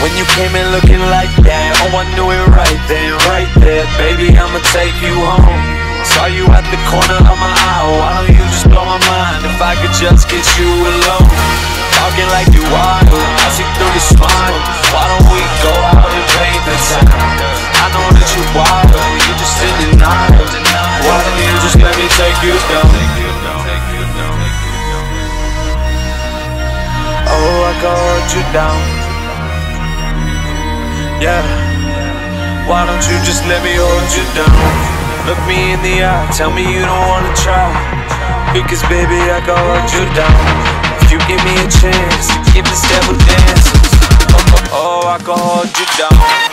When you came in looking like that, oh I knew it right then, right there. Baby, I'ma take you home. Saw you at the corner of my eye, why don't you just blow my mind? If I could just get you alone. Talking like you are, You down yeah. Why don't you just let me hold you down? Look me in the eye, tell me you don't wanna try. Because baby, I can hold you down. If you give me a chance, give this devil dances. Oh, oh, oh, I can hold you down.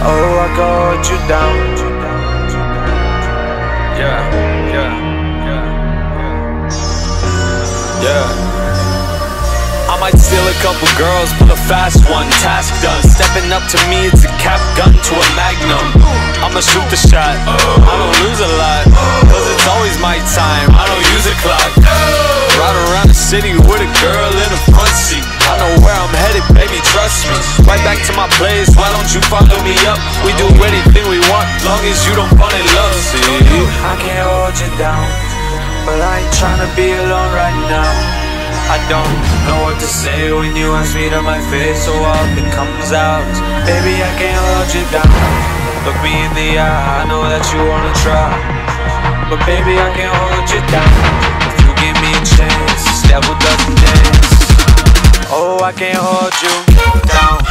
Oh, I got you down. Yeah, yeah, yeah, yeah. Yeah. I might steal a couple girls, pull a fast one, task done. Stepping up to me, it's a cap gun to a magnum. I'ma shoot the shot, I don't lose a lot. Cause it's always my time, I don't use a clock. Ride around the city with a girl in the front seat. I know where I'm headed, baby, trust me. Right back to my place, why don't you follow me up? We do anything we want, long as you don't fall in love. See, I can't hold you down, but I ain't trying to be alone right now. I don't know what to say when you ask me to my face So all that comes out. Baby, I can't hold you down. Look me in the eye, I know that you wanna try. But baby, I can't hold you down. If you give me a chance, this devil doesn't dance. Oh, I can't hold you down